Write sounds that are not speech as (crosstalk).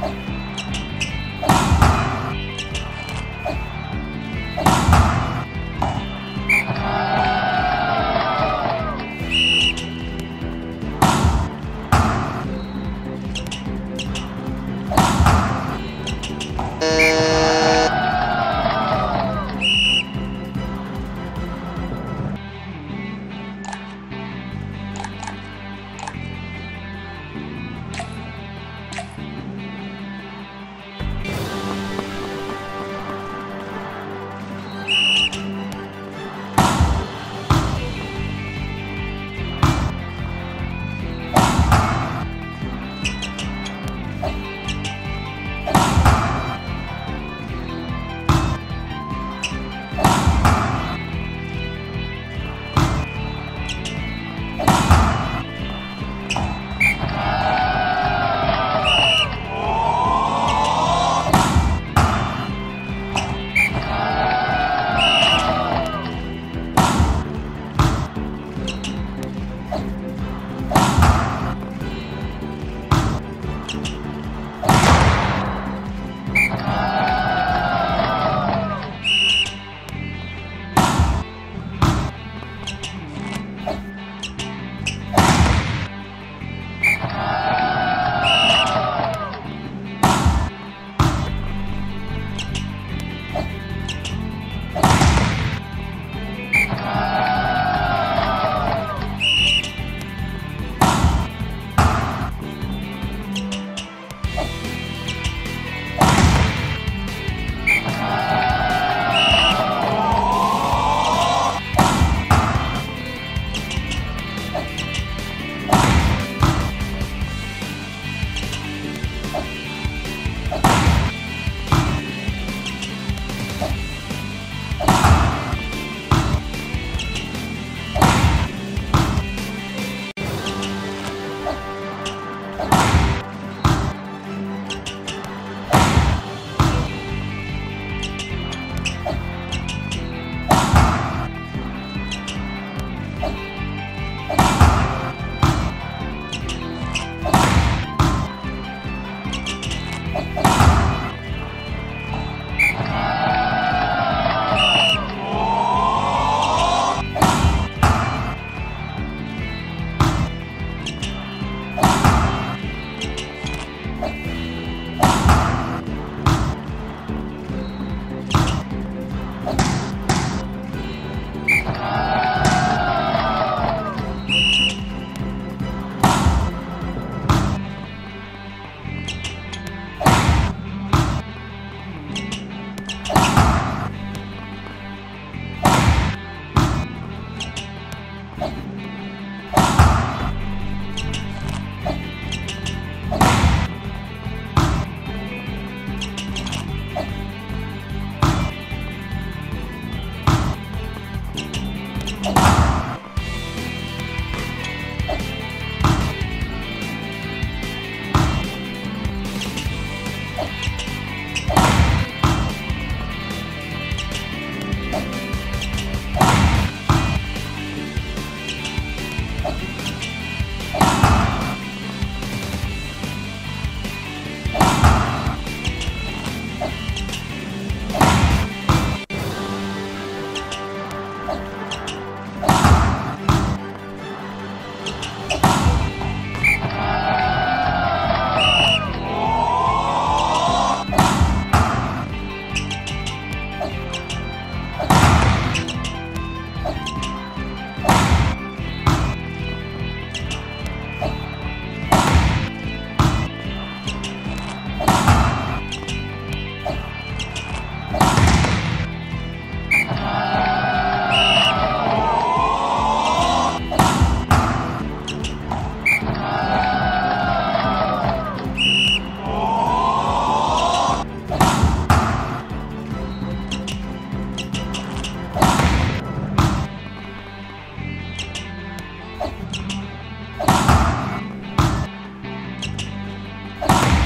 Oh. (laughs) Bye. Ah! (laughs)